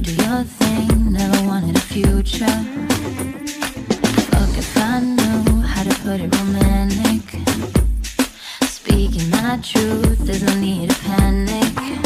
do your thing, never wanted a future. Fuck if I knew how to put it romantic. Speaking my truth, there's no need to panic.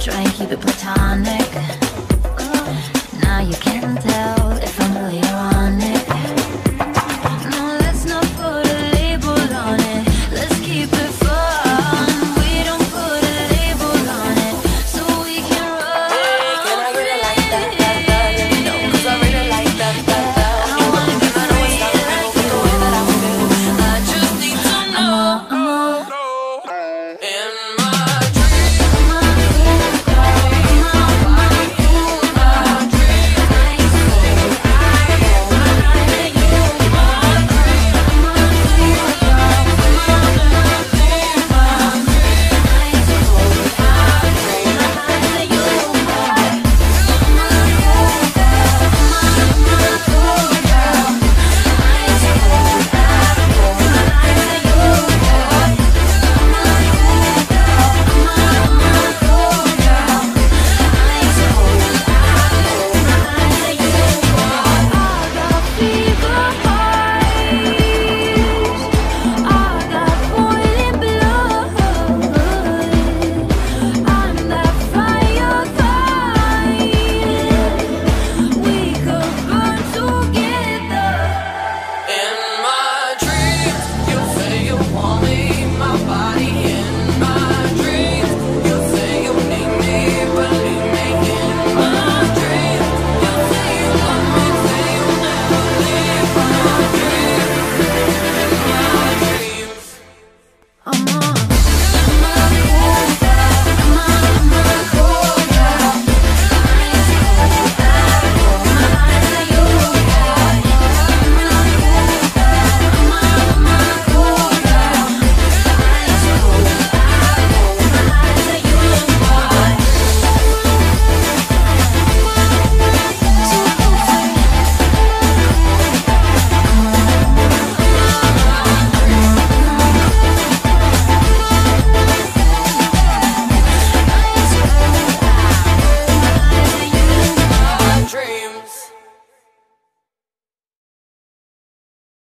try and keep it platonic. Now you can't